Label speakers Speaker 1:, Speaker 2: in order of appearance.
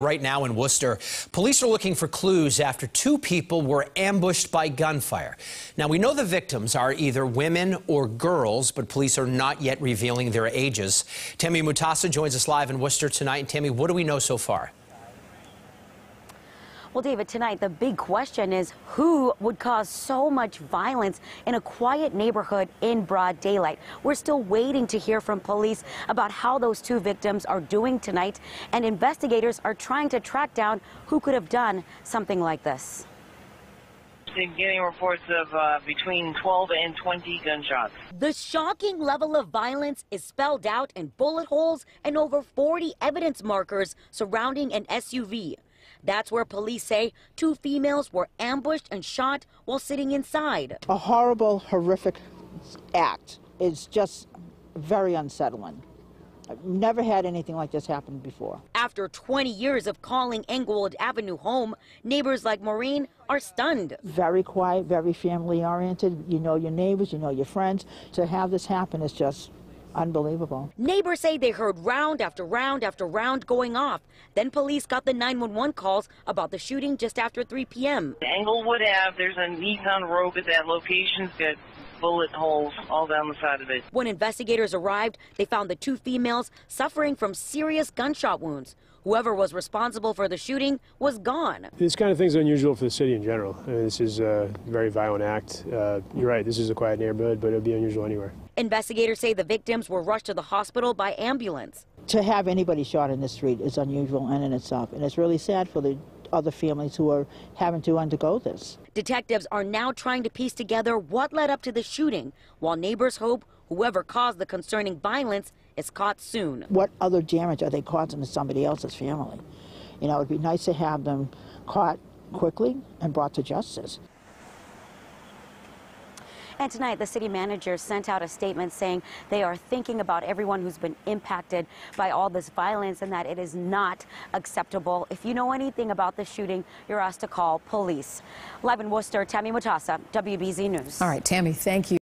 Speaker 1: Right now in Worcester, police are looking for clues after two people were ambushed by gunfire. Now, we know the victims are either women or girls, but police are not yet revealing their ages. Tammy Mutasa joins us live in Worcester tonight. And Tammy, what do we know so far?
Speaker 2: Well, David, tonight the big question is who would cause so much violence in a quiet neighborhood in broad daylight? We're still waiting to hear from police about how those two victims are doing tonight, and investigators are trying to track down who could have done something like this.
Speaker 3: Getting reports of uh, between 12 and 20 gunshots.
Speaker 2: The shocking level of violence is spelled out in bullet holes and over 40 evidence markers surrounding an SUV. That's where police say two females were ambushed and shot while sitting inside.
Speaker 4: A horrible, horrific act. It's just very unsettling. I've never had anything like this happen before.
Speaker 2: After 20 years of calling Englewood Avenue home, neighbors like Maureen are stunned.
Speaker 4: Very quiet, very family oriented. You know your neighbors, you know your friends. To have this happen is just unbelievable.
Speaker 2: Neighbors say they heard round after round after round going off. Then police got the 911 calls about the shooting just after 3 p.m.
Speaker 3: Englewood Ave, there's a Nissan Rogue at that location. Got bullet holes all down the side of it.
Speaker 2: When investigators arrived, they found the two females suffering from serious gunshot wounds. Whoever was responsible for the shooting was gone.
Speaker 5: This kind of thing is unusual for the city in general. I mean, this is a very violent act. Uh, you're right, this is a quiet neighborhood, but it would be unusual anywhere.
Speaker 2: Investigators say the victims were rushed to the hospital by ambulance.
Speaker 4: To have anybody shot in the street is unusual in and itself, and it's really sad for the other families who are having to undergo this.
Speaker 2: Detectives are now trying to piece together what led up to the shooting, while neighbors hope whoever caused the concerning violence is caught soon.
Speaker 4: What other damage are they causing to somebody else's family? You know, it would be nice to have them caught quickly and brought to justice.
Speaker 2: And tonight, the city manager sent out a statement saying they are thinking about everyone who's been impacted by all this violence and that it is not acceptable. If you know anything about the shooting, you're asked to call police. Live in Worcester, Tammy Mutasa, WBZ News.
Speaker 6: All right, Tammy, thank you.